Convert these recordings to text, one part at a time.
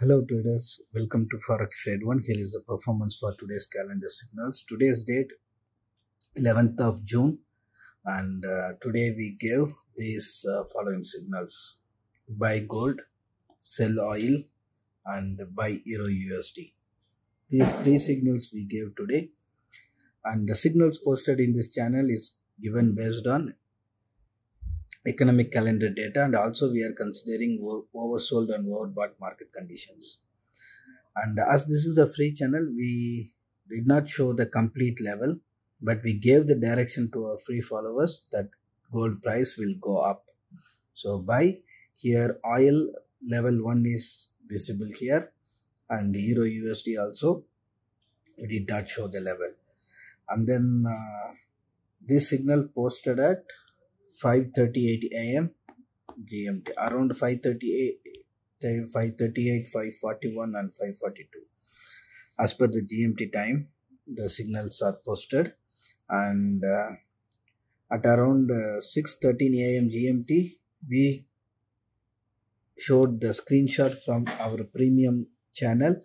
Hello traders, welcome to Forex Trade 1. Here is the performance for today's calendar signals. Today's date 11th of June and uh, today we gave these uh, following signals. Buy gold, sell oil and buy Euro USD. These three signals we gave today and the signals posted in this channel is given based on economic calendar data and also we are considering oversold and overbought market conditions. And as this is a free channel we did not show the complete level but we gave the direction to our free followers that gold price will go up. So by here oil level 1 is visible here and euro usd also we did not show the level. And then uh, this signal posted at 5:38 a.m. GMT around 5:38 5:38 5:41 and 5:42 as per the GMT time the signals are posted and uh, at around uh, 6:13 a.m. GMT we showed the screenshot from our premium channel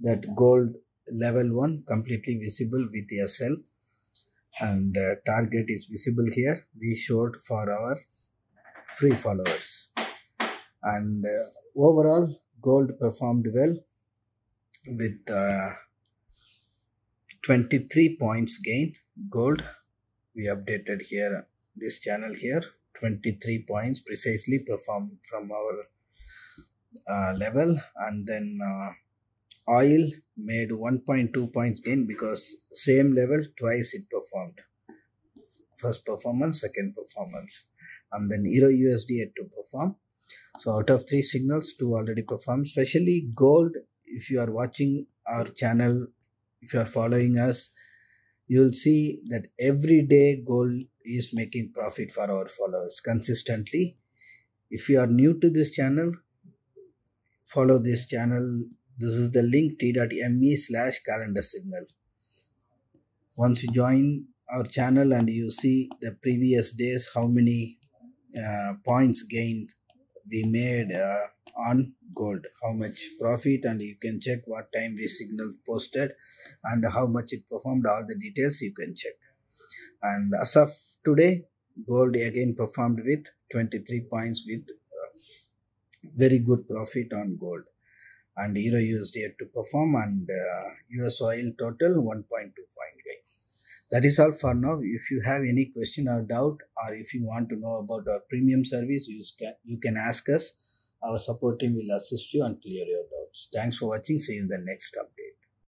that gold level 1 completely visible with SL and target is visible here. We showed for our free followers. And uh, overall gold performed well with uh, 23 points gain. Gold we updated here this channel here. 23 points precisely performed from our uh, level. And then uh, oil made 1.2 points gain because same level twice it performed. First performance second performance and then euro usd had to perform. So out of three signals two already performed. Especially gold if you are watching our channel if you are following us you will see that every day gold is making profit for our followers consistently. If you are new to this channel follow this channel this is the link t.me slash calendar signal. Once you join our channel and you see the previous days, how many uh, points gained we made uh, on gold, how much profit and you can check what time we signal posted and how much it performed, all the details you can check. And as of today, gold again performed with 23 points with uh, very good profit on gold and Euro USD to perform and uh, US oil total 1.2 point. That is all for now. If you have any question or doubt or if you want to know about our premium service, you can, you can ask us. Our support team will assist you and clear your doubts. Thanks for watching. See you in the next update.